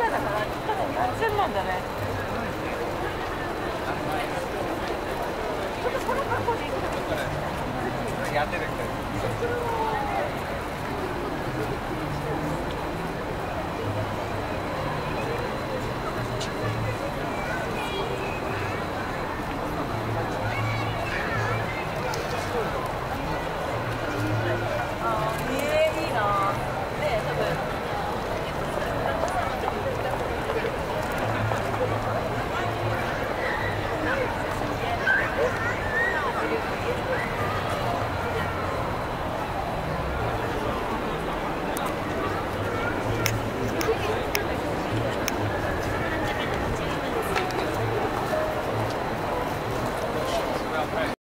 らだから8000万だね。ちょっとこの格好で行くやってるい